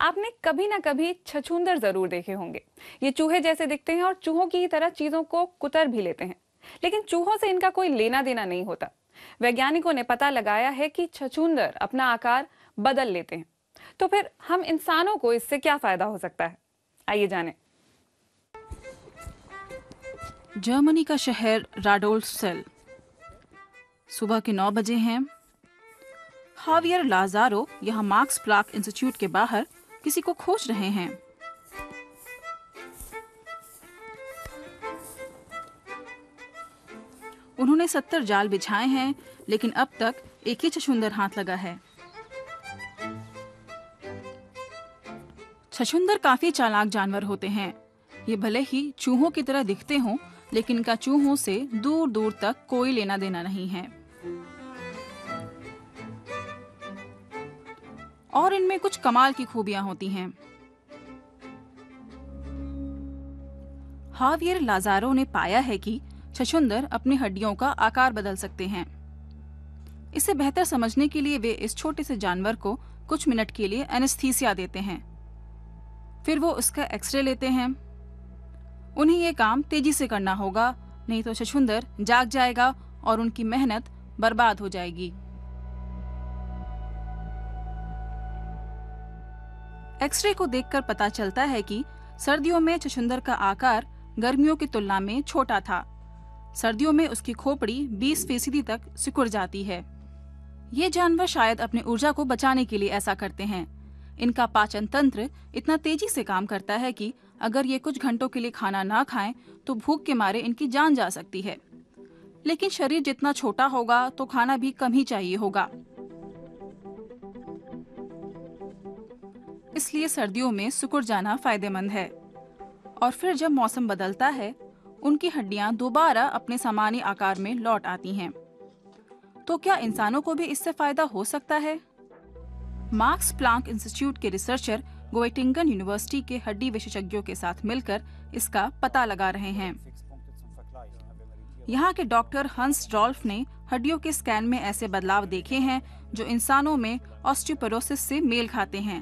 आपने कभी ना कभी छछूंदर ज़रूर देखे होंगे। ये चूहे जैसे दिखते हैं और चूहों की ही तरह चीज़ों को कुतर भी लेते हैं। लेकिन चूहों से इनका कोई लेना देना नहीं होता। वैज्ञानिकों ने पता लगाया है कि छछूंदर अपना आकार बदल लेते हैं। तो फिर हम इंसानों को इससे क्या फ़ायदा हो सकता है? आइए जाने। जर्मनी का शहर राडोल्सेल सुबह के नौ बजे हैं। हावियर लाजारो, यहाँ मार्क्स प्लाक इंस्टीट्यूट के बाहर किसी को खोज रहे हैं। उन्होंने सत्तर जाल बिछाए हैं, लेकिन अब तक एक ही छछुंदर हाथ लगा है। छछुंदर काफ़ी चालाक जानवर होते हैं। ये भले ही चूहों की तरह दिखते हों, लेकिन इनका चूहों से दूर दूर तक कोई लेना देना नहीं है। और इनमें कुछ कमाल की खूबियाँ होती हैं। हावियर लाजारो ने पाया है कि छछुंदर अपनी हड्डियों का आकार बदल सकते हैं। इसे बेहतर समझने के लिए वे इस छोटे से जानवर को कुछ मिनट के लिए एनेस्थीसिया देते हैं। फिर वो उसका एक्सरे लेते हैं। उन्हें ये काम तेज़ी से करना होगा, नहीं तो छछुंदर जाग जाएगा और उनकी मेहनत बर्बाद हो जाएगी। एक्सरे को देखकर पता चलता है कि सर्दियों में छछुंदर का आकार गर्मियों की तुलना में छोटा था। सर्दियों में उसकी खोपड़ी 20 फ़ीसदी तक सिकुड़ जाती है। ये जानवर शायद अपनी ऊर्जा को बचाने के लिए ऐसा करते हैं। इनका पाचन तंत्र इतना तेज़ी से काम करता है कि अगर ये कुछ घंटों के लिए खाना ना खाएँ तो भूख के मारे इनकी जान जा सकती है। लेकिन शरीर जितना छोटा होगा तो खाना भी कम ही चाहिए होगा। इसलिए सर्दियों में सिकुड़ जाना फ़ायदेमंद है। और फिर जब मौसम बदलता है, उनकी हड्डियाँ दोबारा अपने सामान्य आकार में लौट आती हैं। तो क्या इंसानों को भी इससे फ़ायदा हो सकता है? मार्क्स प्लांक इंस्टीट्यूट के रिसर्चर गोएटिंगन यूनिवर्सिटी के हड्डी विशेषज्ञों के साथ मिलकर इसका पता लगा रहे हैं। यहाँ के डॉक्टर हंस डॉल्फ ने हड्डियों के स्कैन में ऐसे बदलाव देखे हैं जो इंसानों में ऑस्टियोपोरोसिस से मेल खाते हैं।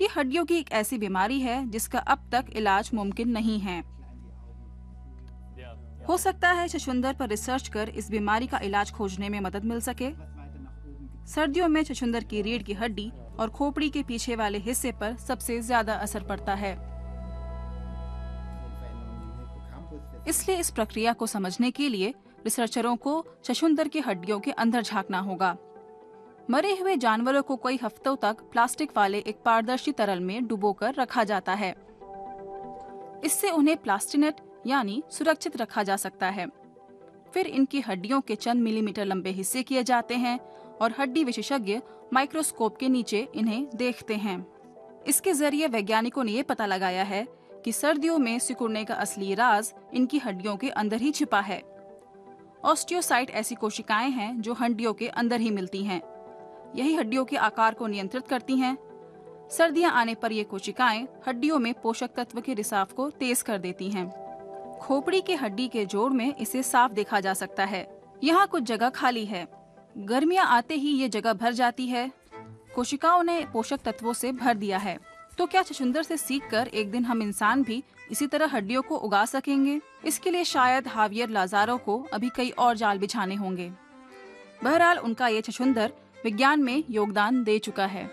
ये हड्डियों की एक ऐसी बीमारी है जिसका अब तक इलाज मुमकिन नहीं है। हो सकता है छछुंदर पर रिसर्च कर इस बीमारी का इलाज खोजने में मदद मिल सके। सर्दियों में छछुंदर की रीढ़ की हड्डी और खोपड़ी के पीछे वाले हिस्से पर सबसे ज़्यादा असर पड़ता है। इसलिए इस प्रक्रिया को समझने के लिए रिसर्चरों को छछुंदर की हड्डियों के अंदर झांकना होगा। मरे हुए जानवरों को कई हफ्तों तक प्लास्टिक वाले एक पारदर्शी तरल में डुबोकर रखा जाता है। इससे उन्हें प्लास्टिनेट यानी सुरक्षित रखा जा सकता है। फिर इनकी हड्डियों के चंद मिलीमीटर लंबे हिस्से किए जाते हैं और हड्डी विशेषज्ञ माइक्रोस्कोप के नीचे इन्हें देखते हैं। इसके ज़रिए वैज्ञानिकों ने ये पता लगाया है कि सर्दियों में सिकुड़ने का असली राज इनकी हड्डियों के अंदर ही छिपा है। ऑस्टियोसाइट ऐसी कोशिकाएँ हैं जो हड्डियों के अंदर ही मिलती हैं। यही हड्डियों के आकार को नियंत्रित करती हैं। सर्दियाँ आने पर ये कोशिकाएँ हड्डियों में पोषक तत्व के रिसाव को तेज कर देती हैं। खोपड़ी के हड्डी के जोड़ में इसे साफ़ देखा जा सकता है। यहाँ कुछ जगह खाली है। गर्मियाँ आते ही ये जगह भर जाती है। कोशिकाओं ने पोषक तत्वों से भर दिया है। तो क्या छछुंदर से सीखकर एक दिन हम इंसान भी इसी तरह हड्डियों को उगा सकेंगे? इसके लिए शायद हावियर लाजारो को अभी कई और जाल बिछाने होंगे। बहरहाल उनका ये छछुंदर विज्ञान में योगदान दे चुका है।